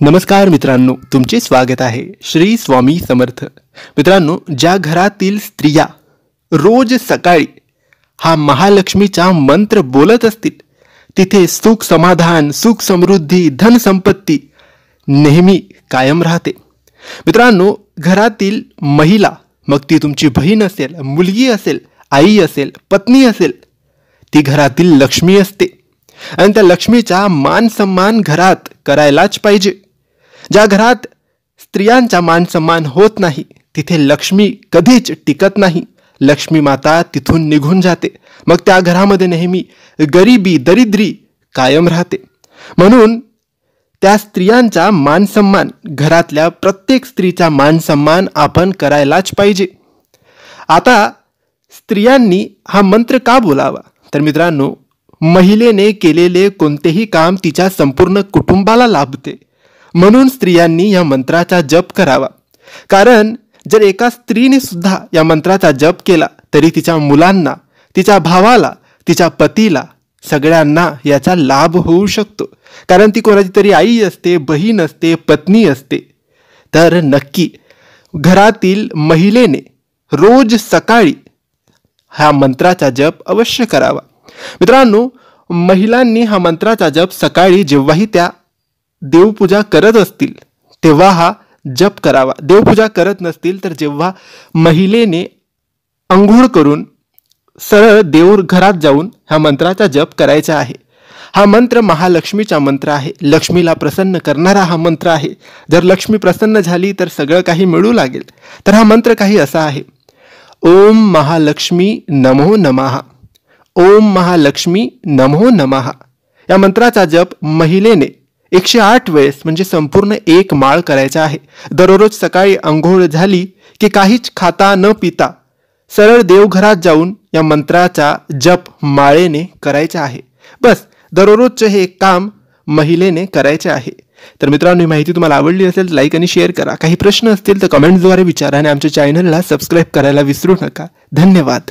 नमस्कार मित्रांनो तुमचे स्वागत आहे श्री स्वामी समर्थ. मित्रांनो ज्या घरातील स्त्रिया रोज सकाळी हा महालक्ष्मीचा मंत्र बोलत असतील तिथे सुख समाधान सुख समृद्धी धनसंपत्ती नेहमी कायम राहते. मित्रांनो घरातील महिला मग ती तुमची बहीण असेल मुलगी असेल आई असेल पत्नी असेल ती घरातील लक्ष्मी असते. आणि त्या लक्ष्मीचा मान सन्मान घरात करायलाच पाहिजे. ज्या घरात स्त्रियांचा मान सन्मान होत नाही तिथे लक्ष्मी कधीच टिकत नाही. लक्ष्मी माता तिथून निघून जाते. मग त्या घरामध्ये नेहमी गरिबी दरिद्री कायम राहते. म्हणून त्या स्त्रियांचा मान सन्मान घरातल्या प्रत्येक स्त्रीचा मान सन्मान आपण करायलाच पाहिजे. आता स्त्रियांनी हा मंत्र का बोलावा? तर मित्रांनो महिलेने केलेले कोणतेही काम तिच्या संपूर्ण कुटुंबाला लाभते. म्हणून स्त्रियांनी या मंत्राचा जप करावा. कारण जर एका स्त्रीने सुद्धा या मंत्राचा जप केला तरी तिच्या मुलांना तिच्या भावाला तिच्या पतीला सगळ्यांना याचा लाभ होऊ शकतो. कारण ती कोणाची तरी आई असते बहीण असते पत्नी असते. तर नक्की घरातील महिलेने रोज सकाळी हा मंत्राचा जप अवश्य करावा. मित्रांनो महिलांनी हा मंत्राचा जप सकाळी जेव्हाही त्या देवपूजा करत असतील तेव्हा हा जप करावा. देवपूजा करत नसतील तर जेव्हा महिलेने अंघोळ करून सरळ देऊर घरात जाऊन ह्या मंत्राचा जप करायचा आहे. हा मंत्र महालक्ष्मीचा मंत्र आहे. लक्ष्मीला प्रसन्न करणारा हा मंत्र आहे. जर लक्ष्मी प्रसन्न झाली तर सगळं काही मिळू लागेल. तर हा मंत्र काही असा आहे. ओम महालक्ष्मी नमो नमहा ओम महालक्ष्मी नमो नमहा या मंत्राचा जप महिलेने एकशे आठ वेळेस म्हणजे संपूर्ण एक माळ करायचा आहे. दररोज सकाळी आंघोळ झाली की काहीच खाता न पिता सरळ देवघरात जाऊन या मंत्राचा जप माळेने करायचा आहे. बस दररोजचं हे काम महिलेने करायचे आहे. तर मित्रांनो ही माहिती तुम्हाला आवडली असेल तर लाईक आणि शेअर करा. काही प्रश्न असतील तर कमेंटद्वारे विचारा आणि आमच्या चॅनलला सबस्क्राईब करायला विसरू नका. धन्यवाद.